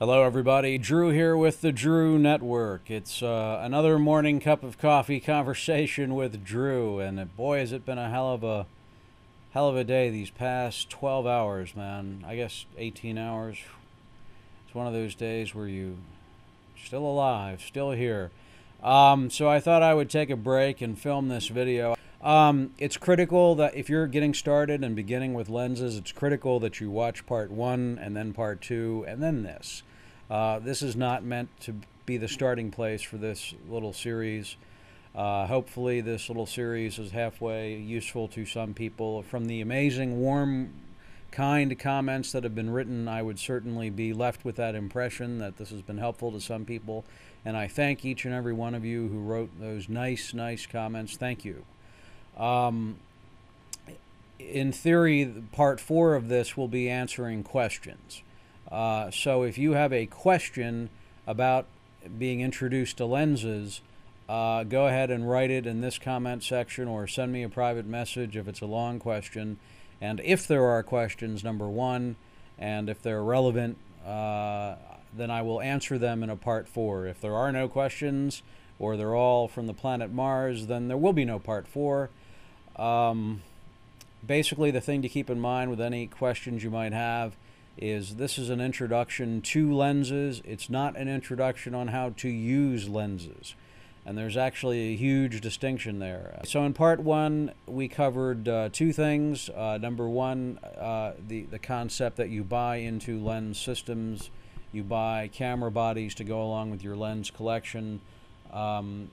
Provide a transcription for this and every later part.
Hello, everybody. Drew here with the Drew Network. It's uh, another morning cup of coffee conversation with Drew, and uh, boy, has it been a hell of a hell of a day these past 12 hours, man. I guess 18 hours. It's one of those days where you still alive, still here. Um, so I thought I would take a break and film this video. Um, it's critical that if you're getting started and beginning with lenses, it's critical that you watch part one and then part two and then this. Uh, this is not meant to be the starting place for this little series. Uh, hopefully, this little series is halfway useful to some people. From the amazing, warm, kind comments that have been written, I would certainly be left with that impression that this has been helpful to some people. And I thank each and every one of you who wrote those nice, nice comments. Thank you. Um, in theory, part four of this will be answering questions. Uh, so if you have a question about being introduced to lenses, uh, go ahead and write it in this comment section or send me a private message if it's a long question. And if there are questions, number one, and if they're relevant, uh, then I will answer them in a part four. If there are no questions or they're all from the planet Mars, then there will be no part four. Um, basically, the thing to keep in mind with any questions you might have is this is an introduction to lenses. It's not an introduction on how to use lenses. And there's actually a huge distinction there. So in part one, we covered uh, two things. Uh, number one, uh, the, the concept that you buy into lens systems. You buy camera bodies to go along with your lens collection, um,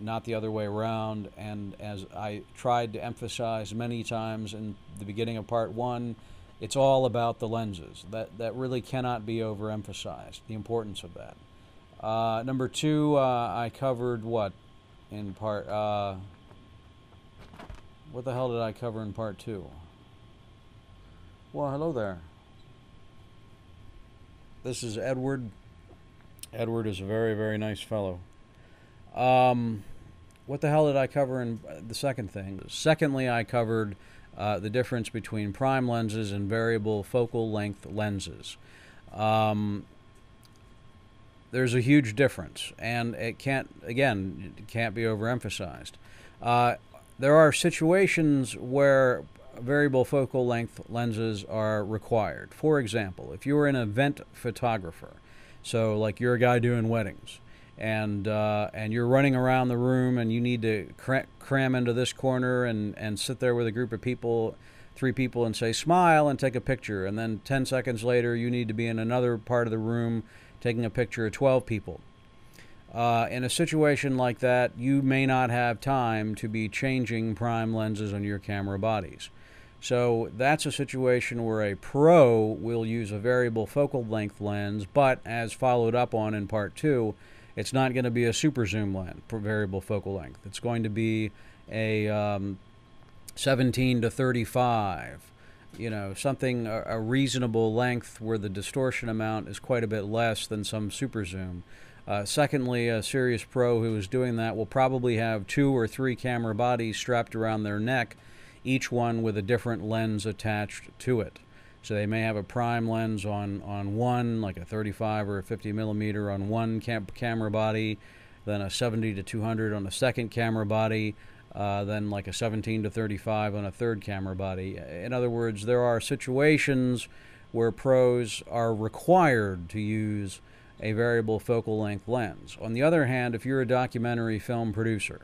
not the other way around. And as I tried to emphasize many times in the beginning of part one, it's all about the lenses. That, that really cannot be overemphasized, the importance of that. Uh, number two, uh, I covered what in part. Uh, what the hell did I cover in part two? Well, hello there. This is Edward. Edward is a very, very nice fellow. Um, what the hell did I cover in the second thing? Secondly, I covered uh, the difference between prime lenses and variable focal length lenses. Um, there's a huge difference, and it can't, again, it can't be overemphasized. Uh, there are situations where variable focal length lenses are required. For example, if you're an event photographer, so like you're a guy doing weddings, and uh, and you're running around the room and you need to cram into this corner and and sit there with a group of people three people and say smile and take a picture. And then 10 seconds later you need to be in another part of the room taking a picture of 12 people. Uh, in a situation like that you may not have time to be changing prime lenses on your camera bodies. So that's a situation where a pro will use a variable focal length lens but as followed up on in part two it's not going to be a super zoom lens for variable focal length. It's going to be a um, 17 to 35, you know, something a, a, reasonable length where the distortion amount is quite a bit less than some super zoom. Uh, secondly, a serious pro who is doing that will probably have two or three camera bodies strapped around their neck, each one with a different lens attached to it. So they may have a prime lens on, on one, like a 35 or a 50 millimeter on one cam camera body, then a 70 to 200 on a second camera body, uh, then like a 17 to 35 on a third camera body. In other words, there are situations where pros are required to use a variable focal length lens. On the other hand, if you're a documentary film producer,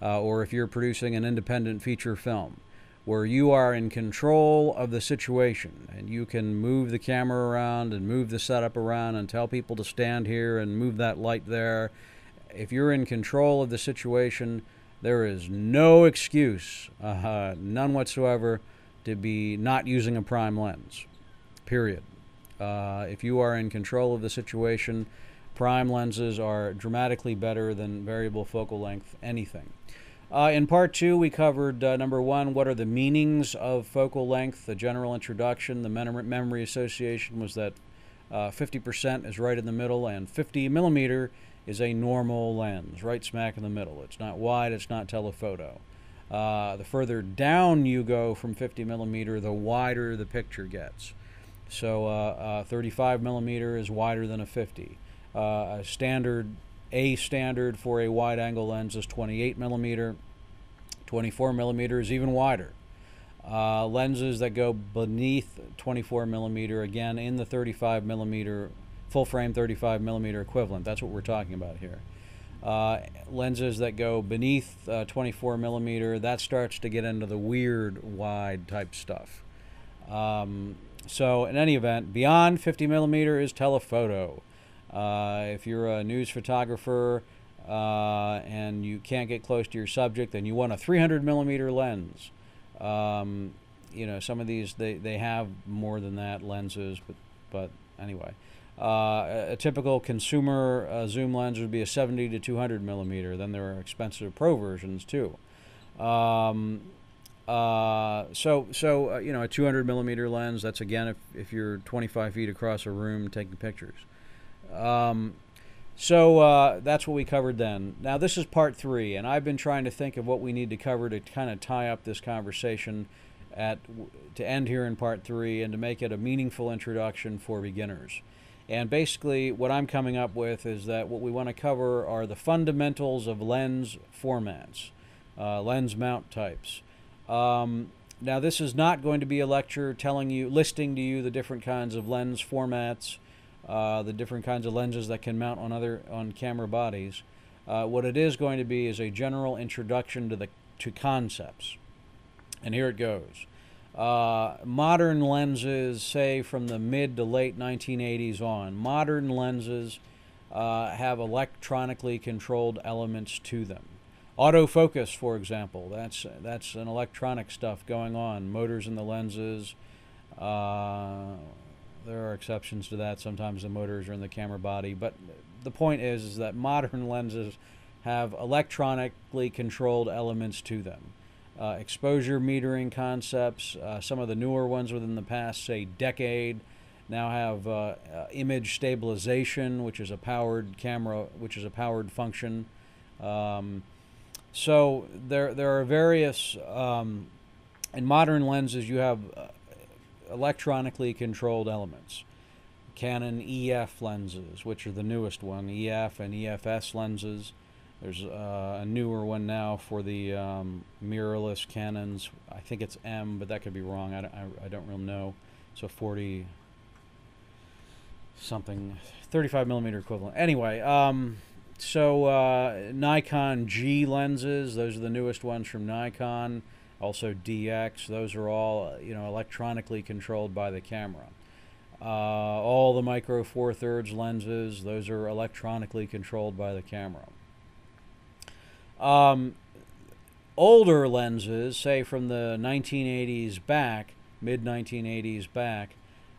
uh, or if you're producing an independent feature film, where you are in control of the situation and you can move the camera around and move the setup around and tell people to stand here and move that light there. If you're in control of the situation, there is no excuse, uh, none whatsoever, to be not using a prime lens. Period. Uh, if you are in control of the situation, prime lenses are dramatically better than variable focal length anything. Uh, in part two, we covered uh, number one, what are the meanings of focal length? The general introduction, the mem memory association was that 50% uh, is right in the middle, and 50 millimeter is a normal lens, right smack in the middle. It's not wide, it's not telephoto. Uh, the further down you go from 50 millimeter, the wider the picture gets. So uh, uh, 35 millimeter is wider than a 50. Uh, a standard a standard for a wide angle lens is 28 millimeter. 24 millimeter is even wider. Uh, lenses that go beneath 24 millimeter, again in the 35 millimeter, full frame 35 millimeter equivalent. That's what we're talking about here. Uh, lenses that go beneath uh, 24 millimeter, that starts to get into the weird wide type stuff. Um, so, in any event, beyond 50 millimeter is telephoto. Uh, if you're a news photographer uh, and you can't get close to your subject, then you want a 300 millimeter lens. Um, you know, some of these they, they have more than that lenses, but but anyway. Uh, a, typical consumer uh, zoom lens would be a 70 to 200 millimeter. Then there are expensive pro versions too. Um, uh, so so uh, you know a 200 millimeter lens. That's again if if you're 25 feet across a room taking pictures. Um, so uh, that's what we covered then. Now this is part three, and I've been trying to think of what we need to cover to kind of tie up this conversation at to end here in part three and to make it a meaningful introduction for beginners. And basically, what I'm coming up with is that what we want to cover are the fundamentals of lens formats, uh, lens mount types. Um, now, this is not going to be a lecture telling you, listing to you the different kinds of lens formats, uh, the different kinds of lenses that can mount on other on camera bodies. Uh, what it is going to be is a general introduction to the to concepts. And here it goes. Uh, modern lenses, say from the mid to late 1980s on, modern lenses uh, have electronically controlled elements to them. Autofocus, for example, that's that's an electronic stuff going on. Motors in the lenses. There are exceptions to that. Sometimes the motors are in the camera body, but the point is, is that modern lenses have electronically controlled elements to them uh, exposure metering concepts. Uh, some of the newer ones within the past, say, decade, now have uh, uh, image stabilization, which is a powered camera, which is a powered function. Um, so there, there are various. Um, in modern lenses, you have uh, electronically controlled elements. Canon EF lenses, which are the newest one, EF and EFS lenses. There's uh, a newer one now for the um, mirrorless Canons. I think it's M, but that could be wrong. I don't, I, I don't really know. So 40 something, 35 millimeter equivalent. Anyway, um, so uh, Nikon G lenses. Those are the newest ones from Nikon. Also DX. Those are all you know electronically controlled by the camera. Uh, all the micro four thirds lenses. Those are electronically controlled by the camera. Um, older lenses, say from the 1980s back, mid 1980s back,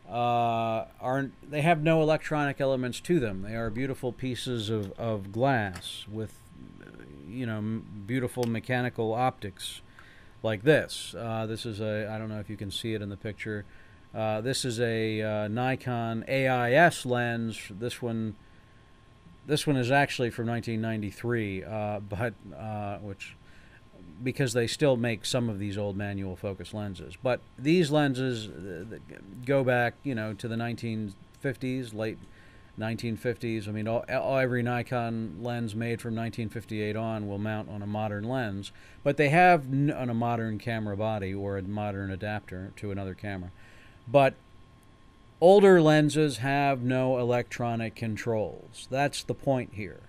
uh, are they have no electronic elements to them. They are beautiful pieces of, of glass with, you know, beautiful mechanical optics, like this. Uh, this is a I don't know if you can see it in the picture. Uh, this is a uh, Nikon AIS lens. This one this one is actually from 1993, uh, but uh, which because they still make some of these old manual focus lenses. But these lenses uh, go back, you know, to the 1950s, late 1950s. I mean, all, every Nikon lens made from 1958 on will mount on a modern lens, but they have on a modern camera body or a modern adapter to another camera. But Older lenses have no electronic controls. That's the point here.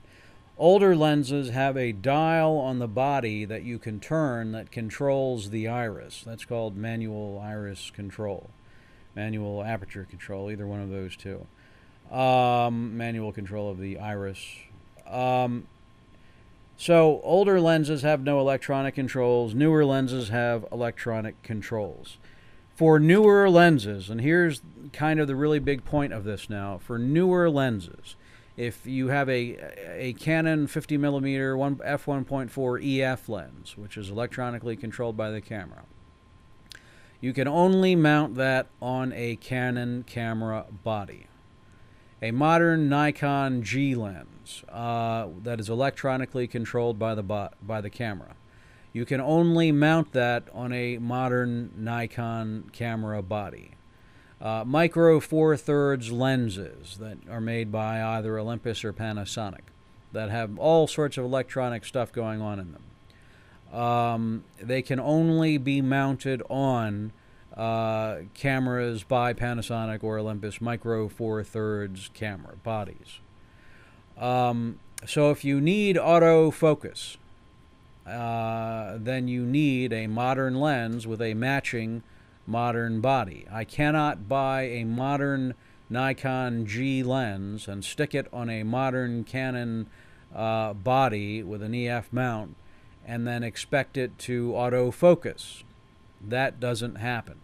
Older lenses have a dial on the body that you can turn that controls the iris. That's called manual iris control, manual aperture control, either one of those two. Um, manual control of the iris. Um, so older lenses have no electronic controls. Newer lenses have electronic controls for newer lenses, and here's kind of the really big point of this now for newer lenses, if you have a, a Canon 50 millimeter one f1.4 EF lens, which is electronically controlled by the camera, you can only mount that on a Canon camera body. A modern Nikon G lens uh, that is electronically controlled by the by the camera you can only mount that on a modern Nikon camera body. uh, micro four thirds lenses that are made by either Olympus or Panasonic that have all sorts of electronic stuff going on in them. Um, they can only be mounted on uh, cameras by Panasonic or Olympus micro four thirds camera bodies. Um, so if you need autofocus, uh, then you need a modern lens with a matching modern body. I cannot buy a modern Nikon G lens and stick it on a modern Canon uh, body with an EF mount and then expect it to autofocus. That doesn't happen.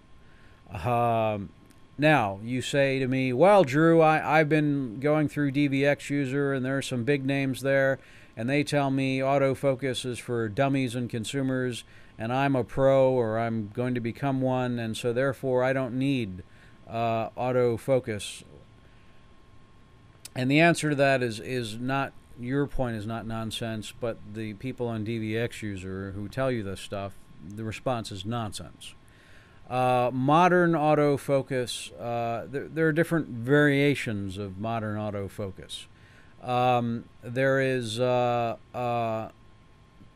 Um, now, you say to me, well, Drew, I, I've been going through DVX User and there are some big names there, and they tell me autofocus is for dummies and consumers, and I'm a pro or I'm going to become one, and so therefore I don't need uh, autofocus. And the answer to that is, is not, your point is not nonsense, but the people on DVX User who tell you this stuff, the response is nonsense. Uh, modern autofocus, uh, there, there, are different variations of modern autofocus. Um, there is uh, uh,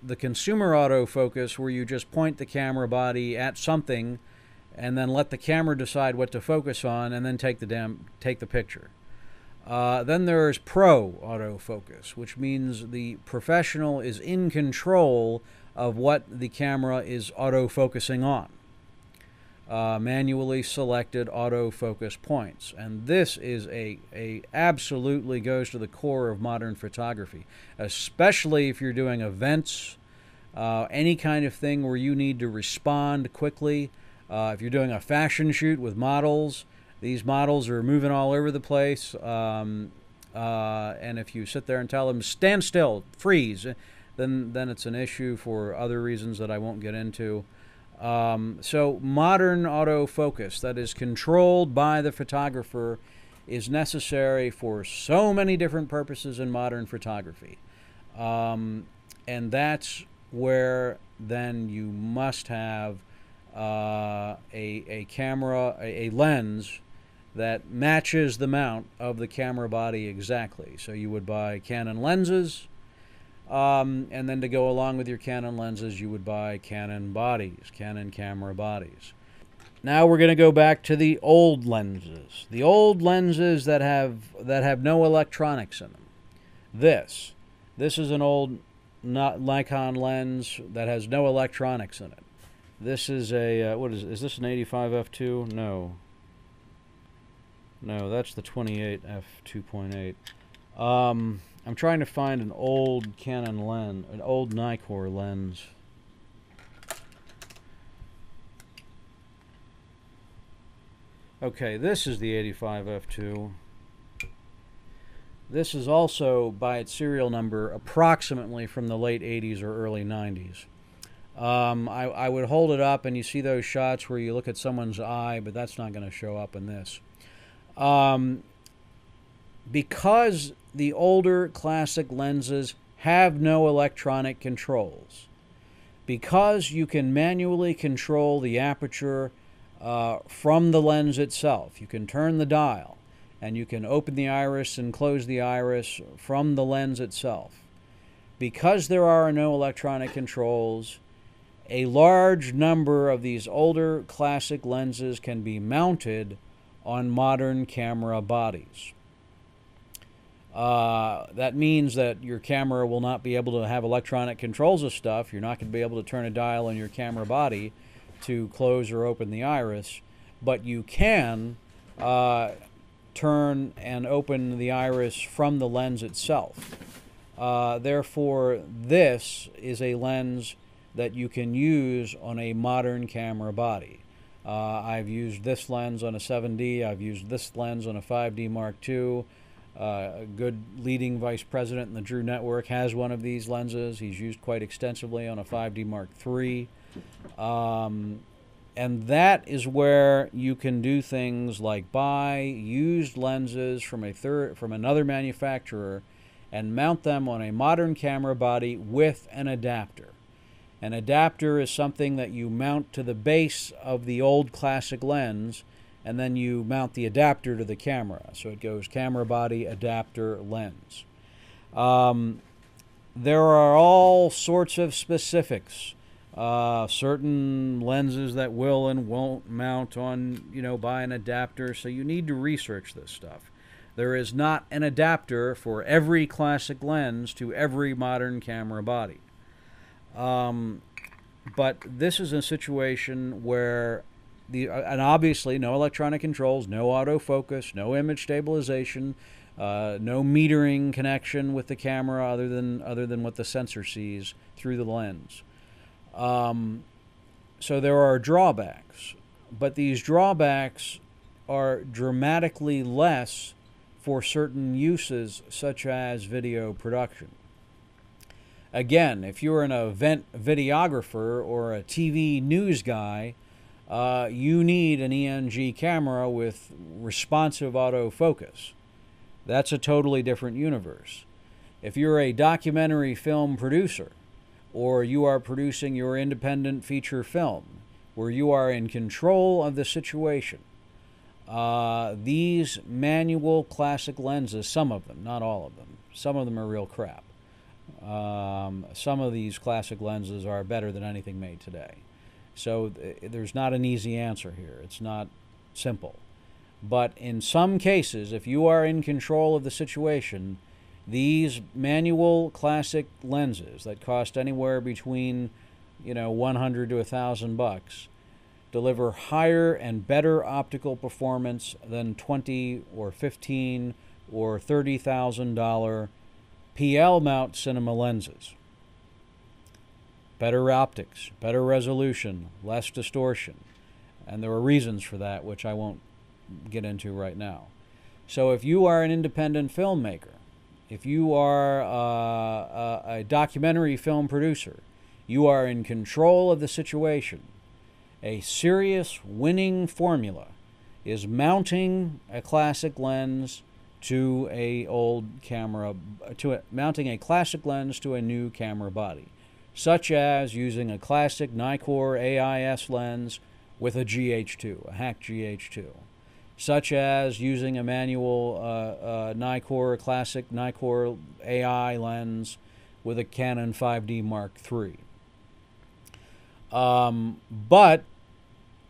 the consumer autofocus where you just point the camera body at something and then let the camera decide what to focus on and then take the damn take the picture. Uh, then there's pro autofocus, which means the professional is in control of what the camera is auto-focusing on uh, manually selected autofocus points. And this is a, a absolutely goes to the core of modern photography, especially if you're doing events, uh, any kind of thing where you need to respond quickly. Uh, if you're doing a fashion shoot with models, these models are moving all over the place. Um, uh, and if you sit there and tell them, stand still, freeze, then, then it's an issue for other reasons that I won't get into. Um, so modern autofocus that is controlled by the photographer is necessary for so many different purposes in modern photography. Um, and that's where then you must have uh, a, a camera, a, a lens that matches the mount of the camera body exactly. So you would buy Canon lenses, um, and then to go along with your Canon lenses, you would buy Canon bodies, Canon camera bodies. Now we're going to go back to the old lenses. The old lenses that have that have no electronics in them. This. This is an old not Nikon lens that has no electronics in it. This is a uh, what is is this an 85 f2? No. No, that's the 28 f2.8. Um I'm trying to find an old Canon lens, an old Nikkor lens. Okay, this is the 85 f2. This is also, by its serial number, approximately from the late 80s or early 90s. Um, I, I would hold it up and you see those shots where you look at someone's eye, but that's not going to show up in this. Um, because the older classic lenses have no electronic controls. Because you can manually control the aperture uh, from the lens itself, you can turn the dial and you can open the iris and close the iris from the lens itself. Because there are no electronic controls, a large number of these older classic lenses can be mounted on modern camera bodies. Uh, that means that your camera will not be able to have electronic controls of stuff. You're not going to be able to turn a dial on your camera body to close or open the iris, but you can uh, turn and open the iris from the lens itself. Uh, therefore, this is a lens that you can use on a modern camera body. Uh, I've used this lens on a 7D, I've used this lens on a 5D Mark II. Uh, a good leading vice president in the Drew Network has one of these lenses. He's used quite extensively on a 5D Mark III. Um, and that is where you can do things like buy used lenses from a third from another manufacturer and mount them on a modern camera body with an adapter. An adapter is something that you mount to the base of the old classic lens and then you mount the adapter to the camera. So it goes camera body, adapter, lens. Um, there are all sorts of specifics. Uh, certain lenses that will and won't mount on, you know, by an adapter. So you need to research this stuff. There is not an adapter for every classic lens to every modern camera body. Um, but this is a situation where the uh, and obviously no electronic controls, no autofocus, no image stabilization, uh, no metering connection with the camera other than other than what the sensor sees through the lens. Um, so there are drawbacks, but these drawbacks are dramatically less for certain uses, such as video production. Again, if you're an event videographer or a TV news guy, uh, you need an ENG camera with responsive autofocus. That's a totally different universe. If you're a documentary film producer, or you are producing your independent feature film, where you are in control of the situation, uh, these manual classic lenses, some of them, not all of them, some of them are real crap. Um, some of these classic lenses are better than anything made today. So th- there's not an easy answer here. It's not simple. But in some cases, if you are in control of the situation, these manual classic lenses that cost anywhere between, you know, 100 to 1000 bucks deliver higher and better optical performance than 20 or 15 or $30,000 PL mount cinema lenses. Better optics, better resolution, less distortion. And there are reasons for that, which I won't get into right now. So if you are an independent filmmaker, if you are uh, a, a documentary film producer, you are in control of the situation. A serious winning formula is mounting a classic lens to a old camera to a, mounting a classic lens to a new camera body, such as using a classic Nikkor AIS lens with a GH2, a hack GH2 such as using a manual uh, uh, Nikkor classic Nikkor AI lens with a Canon 5D Mark III. Um, but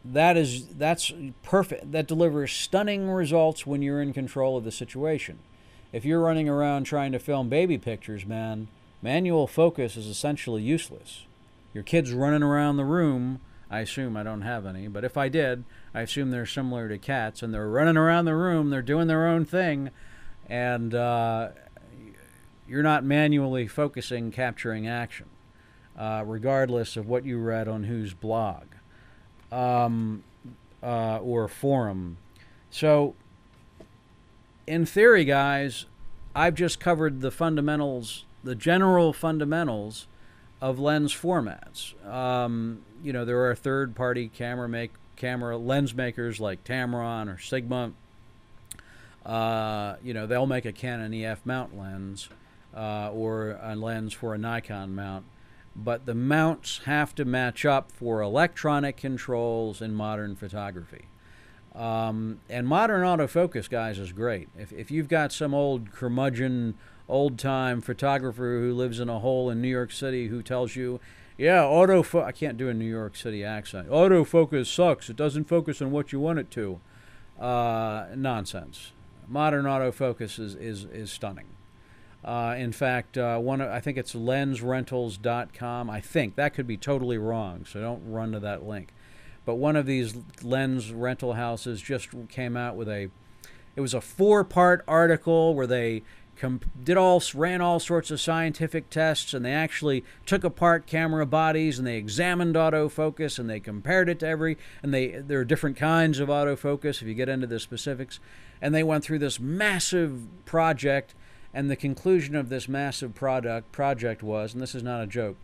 that is that's perfect. That delivers stunning results when you're in control of the situation. If you're running around trying to film baby pictures, man, manual focus is essentially useless. Your kid's running around the room I assume I don't have any, but if I did, I assume they're similar to cats and they're running around the room, they're doing their own thing, and uh, you're not manually focusing, capturing action, uh, regardless of what you read on whose blog um, uh, or forum. So, in theory, guys, I've just covered the fundamentals, the general fundamentals of lens formats. Um, you know, there are third-party camera make camera lens makers like Tamron or Sigma. Uh, you know, they'll make a Canon EF mount lens uh, or a lens for a Nikon mount, but the mounts have to match up for electronic controls in modern photography. Um, and modern autofocus, guys, is great. If, if you've got some old curmudgeon old time photographer who lives in a hole in New York City who tells you, yeah, auto I can't do a New York City accent. Autofocus sucks. It doesn't focus on what you want it to. Uh, nonsense. Modern autofocus is, is, is stunning. Uh, in fact, uh, one I think it's lensrentals.com. I think that could be totally wrong, so don't run to that link. But one of these lens rental houses just came out with a it was a four-part article where they did all ran all sorts of scientific tests and they actually took apart camera bodies and they examined autofocus and they compared it to every and they there are different kinds of autofocus if you get into the specifics. And they went through this massive project and the conclusion of this massive product project was and this is not a joke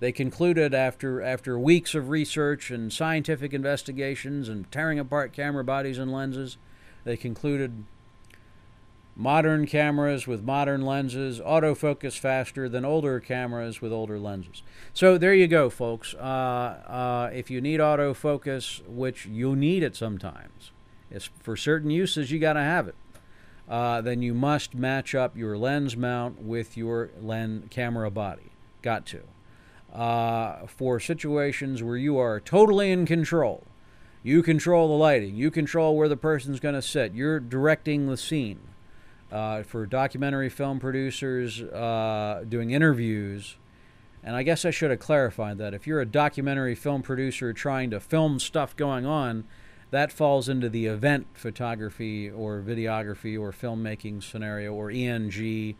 they concluded after after weeks of research and scientific investigations and tearing apart camera bodies and lenses they concluded modern cameras with modern lenses autofocus faster than older cameras with older lenses. So there you go, folks. Uh, uh, if you need autofocus, which you need it sometimes, it's for certain uses you got to have it. Uh, then you must match up your lens mount with your lens camera body. Got to. Uh, for situations where you are totally in control, you control the lighting, you control where the person's going to sit, you're directing the scene uh, for documentary film producers uh, doing interviews. And I guess I should have clarified that. If you're a documentary film producer trying to film stuff going on, that falls into the event photography or videography or filmmaking scenario or ENG,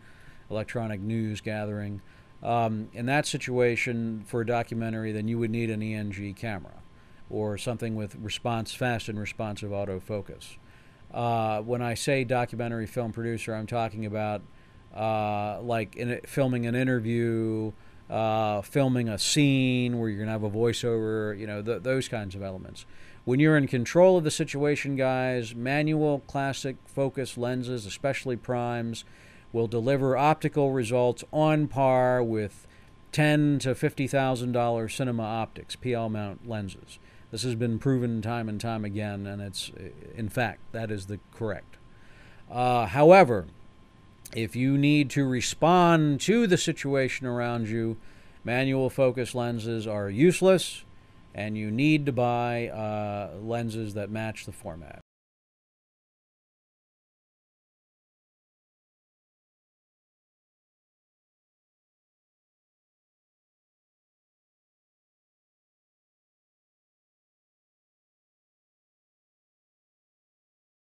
electronic news gathering. Um, in that situation, for a documentary, then you would need an ENG camera or something with response, fast and responsive autofocus. Uh, when I say documentary film producer, I'm talking about uh, like in filming an interview, uh, filming a scene where you're going to have a voiceover, you know, th- those kinds of elements. When you're in control of the situation, guys, manual classic focus lenses, especially primes, will deliver optical results on par with ten to fifty thousand dollar cinema optics PL mount lenses. This has been proven time and time again, and it's, in fact, that is the correct. Uh, however, if you need to respond to the situation around you, manual focus lenses are useless, and you need to buy uh, lenses that match the format.